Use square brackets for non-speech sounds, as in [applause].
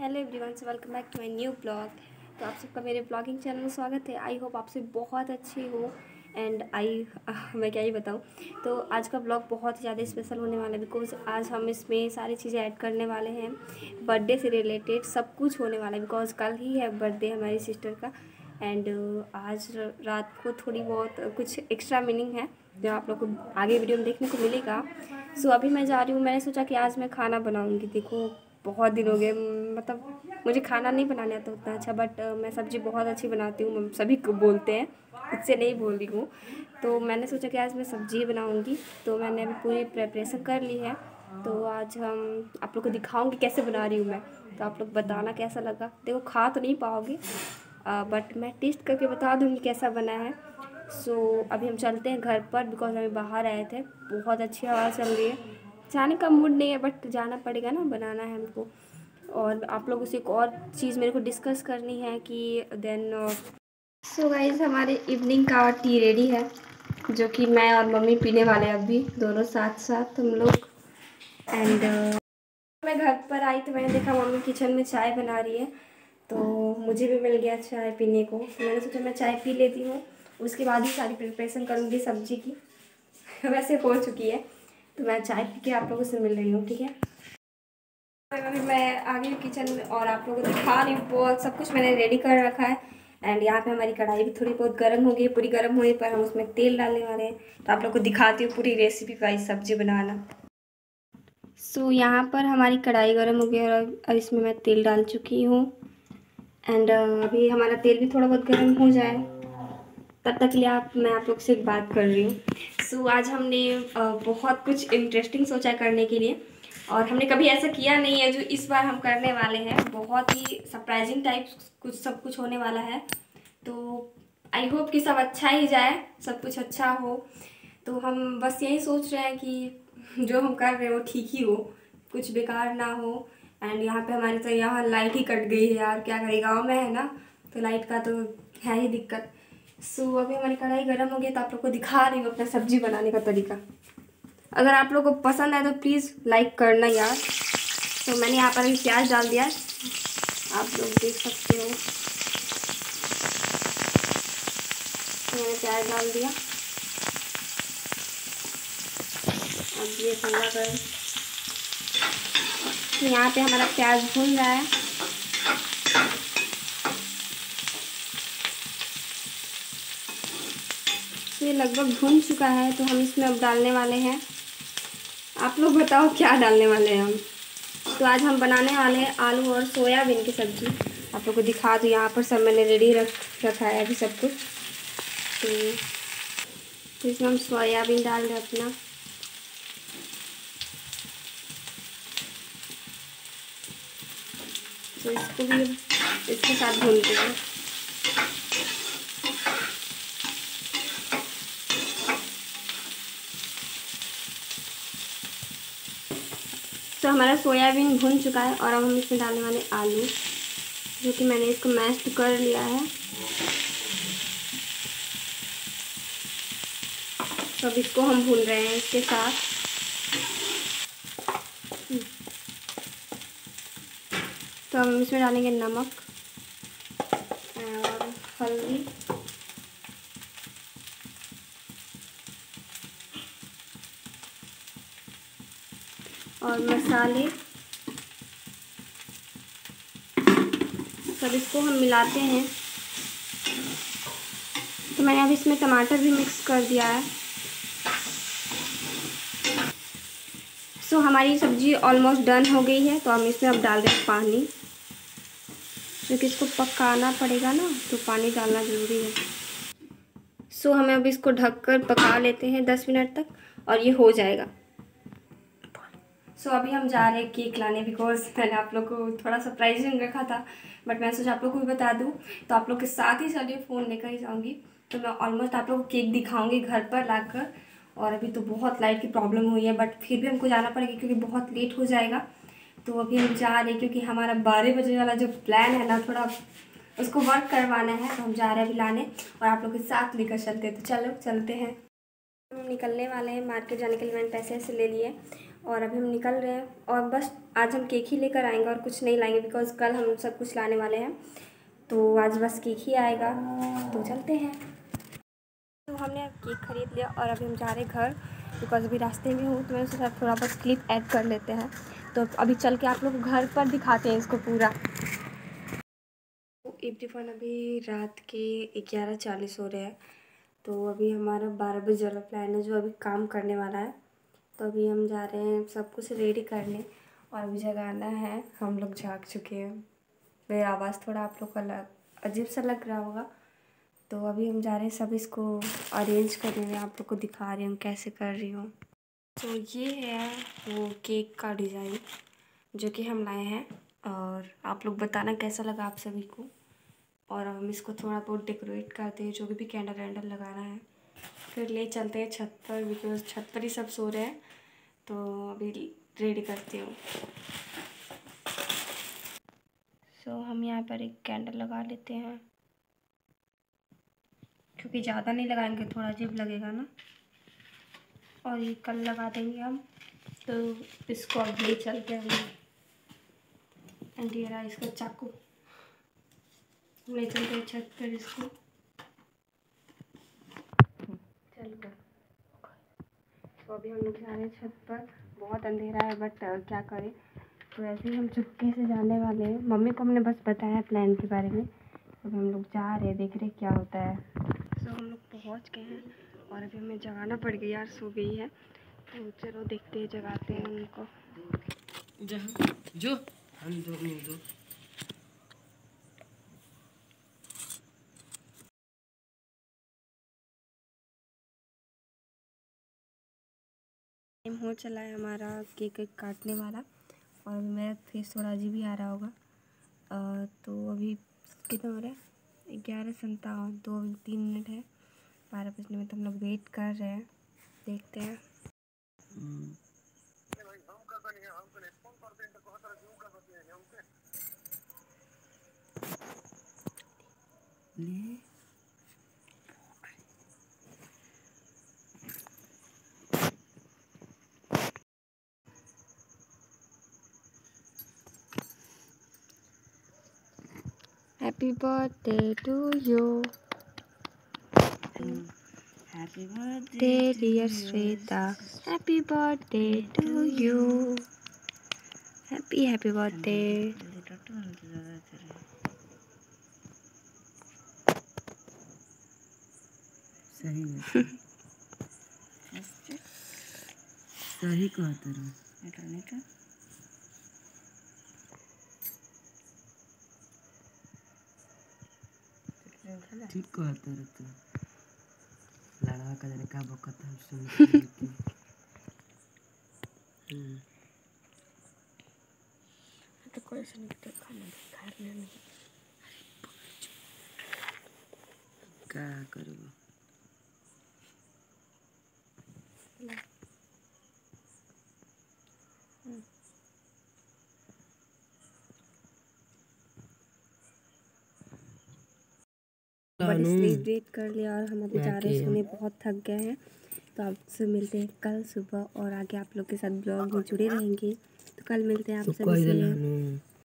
Hello everyone से welcome back to my new blog. तो आप सबका मेरे ब्लॉगिंग चैनल में स्वागत है। आई होप आपसे बहुत अच्छी हो एंड आई मैं क्या ही बताऊँ। तो आज का ब्लॉग बहुत ज़्यादा स्पेशल होने वाला है बिकॉज़ आज हम इसमें सारी चीज़ें ऐड करने वाले हैं। बर्थडे से रिलेटेड सब कुछ होने वाला है बिकॉज़ कल ही है बर्थडे हमारी सिस्टर का। एंड आज रात को थोड़ी बहुत कुछ एक्स्ट्रा मीनिंग है जो आप लोग को आगे वीडियो में देखने को मिलेगा। सो so, अभी मैं जा रही हूँ मैंने सोचा कि आज मैं खाना बनाऊँगी। देखो बहुत दिन हो गए मतलब मुझे खाना नहीं बनाने आता उतना अच्छा बट मैं सब्ज़ी बहुत अच्छी बनाती हूँ सभी को बोलते हैं खुद से नहीं बोल रही हूँ। तो मैंने सोचा कि आज मैं सब्ज़ी बनाऊँगी तो मैंने अभी पूरी प्रेपरेशन कर ली है। तो आज हम आप लोग को दिखाऊँगी कैसे बना रही हूँ मैं। तो आप लोग बताना कैसा लगा। देखो खा तो नहीं पाओगे बट मैं टेस्ट करके बता दूँगी कैसा बना है। सो so, अभी हम चलते हैं घर पर बिकॉज़ अभी बाहर आए थे बहुत अच्छी हवा चल रही है। जाने का मूड नहीं है बट जाना पड़ेगा ना बनाना है हमको। और आप लोगों से एक और चीज़ मेरे को डिस्कस करनी है कि देन सो गाइज़ हमारे इवनिंग का टी रेडी है जो कि मैं और मम्मी पीने वाले हैं अभी दोनों साथ साथ हम लोग। एंड uh, मैं घर पर आई तो मैंने देखा मम्मी किचन में चाय बना रही है तो मुझे भी मिल गया चाय पीने को। तो मैंने सोचा मैं चाय पी लेती हूँ उसके बाद ही सारी प्रिपरेशन करूँगी सब्ज़ी की। [laughs] वैसे हो चुकी है। तो मैं चाय पी के आप लोगों से मिल रही हूँ ठीक है? अभी मैं आ गई हूँ किचन में और आप लोगों को दिखा रही हूँ बहुत सब कुछ मैंने रेडी कर रखा है। एंड यहाँ पे हमारी कढ़ाई भी थोड़ी बहुत गर्म हो गई पूरी गर्म होने पर हम उसमें तेल डालने वाले हैं। तो आप लोग को दिखाती हूँ पूरी रेसिपी वाइज सब्ज़ी बनाना। सो so, यहाँ पर हमारी कढ़ाई गर्म हो गई और अब इसमें मैं तेल डाल चुकी हूँ। एंड अभी हमारा तेल भी थोड़ा बहुत गर्म हो जाए। तब तक लिए आप मैं आप लोग से एक बात कर रही हूँ। सो so, आज हमने बहुत कुछ इंटरेस्टिंग सोचा करने के लिए। और हमने कभी ऐसा किया नहीं है जो इस बार हम करने वाले हैं। बहुत ही सरप्राइजिंग टाइप कुछ सब कुछ होने वाला है। तो आई होप कि सब अच्छा ही जाए सब कुछ अच्छा हो। तो हम बस यही सोच रहे हैं कि जो हम कर रहे हैं वो ठीक ही हो। कुछ बेकार ना हो। एंड यहाँ पे हमारे तो यहाँ लाइट ही कट गई है यार क्या करें गाँव में है ना तो लाइट का तो है ही दिक्कत। सो so, अभी हमारी कढ़ाई गर्म हो गई तो आप लोग को दिखा रही हूँ अपना सब्ज़ी बनाने का तरीका। अगर आप लोग को पसंद आए तो प्लीज़ लाइक करना यार। तो मैंने यहाँ पर अभी प्याज डाल दिया आप लोग देख सकते हो। तो मैंने प्याज डाल दिया। अब ये ठंडा कर यहाँ पे हमारा प्याज भून रहा है। ये लगभग भून चुका है तो हम इसमें अब डालने वाले हैं। आप लोग बताओ क्या डालने वाले हैं हम? तो आज हम बनाने वाले हैं आलू और सोयाबीन की सब्ज़ी। आप लोग को दिखा दो यहाँ पर सब मैंने रेडी रख रखा है अभी सब कुछ। तो, तो इसमें हम सोयाबीन डाल रहे अपना। तो इसको भी इसके साथ भूनते हैं तो हमारा सोयाबीन भुन चुका है और अब हम इसमें डालने वाले आलू, जो कि मैंने इसको मैश कर लिया है। तो अब इसको हम भून रहे हैं इसके साथ। तो हम इसमें डालेंगे नमक और हल्दी और मसाले। सब इसको हम मिलाते हैं। तो मैंने अब इसमें टमाटर भी मिक्स कर दिया है। सो so, हमारी सब्ज़ी ऑलमोस्ट डन हो गई है तो हम इसमें अब डाल दें पानी। क्योंकि इसको पकाना पड़ेगा ना तो पानी डालना ज़रूरी है। सो so, हमें अब इसको ढककर पका लेते हैं दस मिनट तक और ये हो जाएगा। सो अभी हम जा रहे हैं केक लाने बिकॉज़ मैंने आप लोग को थोड़ा सरप्राइजिंग रखा था बट मैं सोचा आप लोग को भी बता दूँ तो आप लोग के साथ ही चलिए फ़ोन लेकर ही जाऊँगी। तो मैं ऑलमोस्ट आप लोग को केक दिखाऊँगी घर पर ला कर और अभी तो बहुत लाइट की प्रॉब्लम हुई है बट फिर भी हमको जाना पड़ेगा क्योंकि बहुत लेट हो जाएगा। तो अभी हम जा रहे हैं क्योंकि हमारा बारह बजे वाला जो प्लान है ना, थोड़ा उसको वर्क करवाना है तो हम जा रहे हैं अभी लाने, और आप लोग के साथ लेकर चलते हैं। तो चलो, चलते हैं। हम निकलने वाले हैं। मार्केट जाने के लिए मैंने पैसे ऐसे ले लिए और अभी हम निकल रहे हैं और बस आज हम केक ही लेकर आएँगे और कुछ नहीं लाएँगे बिकॉज़ कल हम सब कुछ लाने वाले हैं। तो आज बस केक ही आएगा। तो चलते हैं। तो हमने केक ख़रीद लिया और अभी हम जा रहे हैं घर बिकॉज़ अभी रास्ते में हूँ तो मैंने सोचा थोड़ा बहुत क्लिप ऐड कर लेते हैं। तो अभी चल के आप लोग घर पर दिखाते हैं इसको पूरा। एवरीवन अभी रात के ग्यारह चालीस हो रहे हैं। तो अभी हमारा बारह बजे वाला प्लान है, जो अभी काम करने वाला है। तो अभी हम जा रहे हैं सब कुछ रेडी करने और अभी जगाना है। हम लोग जाग चुके हैं। मेरा आवाज़ थोड़ा आप लोग का अजीब सा लग रहा होगा। तो अभी हम जा रहे हैं, सब इसको अरेंज करने में आप लोग को दिखा रही हूँ कैसे कर रही हूँ। तो ये है वो केक का डिज़ाइन जो कि हम लाए हैं। और आप लोग बताना कैसा लगा आप सभी को? और हम इसको थोड़ा बहुत डेकोरेट करते हैं जो भी, भी कैंडल वैंडल लगाना है। फिर ले चलते हैं छत पर बिकॉज़ छत पर ही सब सो रहे हैं। तो अभी रेडी करती हूँ। सो so, हम यहाँ पर एक कैंडल लगा लेते हैं। क्योंकि ज़्यादा नहीं लगाएँगे थोड़ा अजीब लगेगा ना। और ये कल लगा देंगे हम। तो इसको अब ले चलते हैं। अंधेरा इसका चाकू। ले चलते छत पर इसको। चल कर। तो अभी हम लोग जा रहे हैं छत पर। बहुत अंधेरा है बट क्या करें? तो ऐसे ही हम चुपके से जाने वाले हैं। मम्मी को हमने बस बताया प्लान के बारे में। तो हम लोग जा रहे हैं देख रहे क्या होता है। तो हम लोग पहुँच गए हैं और अभी हमें जगाना पड़ गई यार सो गई है। तो चलो देखते हैं जगाते हैं उनको। जो। हम दो दो। टाइम हो चला है हमारा केक काटने वाला और मेरा फेस थोड़ा अजीब ही आ रहा होगा। आ, तो अभी कितना हो रहा है? ग्यारह संतावन दो तीन मिनट है। बारह बजने में तो हम लोग वेट कर रहे हैं। देखते हैं। ले। Happy birthday to you. Happy birthday, dear Shweta. Happy birthday to you. Happy happy birthday. सही [laughs] है सही कहते रहो ठीक कहते रहे तू लड़वा का जाने का बकत हम सुन तो कोई से नहीं तो खाना घर में नहीं क्या करूँ बड़ी सेलिब्रेट कर लिया और हम अभी जा रहे हैं सोने बहुत थक गए हैं। तो आपसे मिलते हैं कल सुबह और आगे आप लोग के साथ ब्लॉग में जुड़े रहेंगे। तो कल मिलते हैं आप सभी से।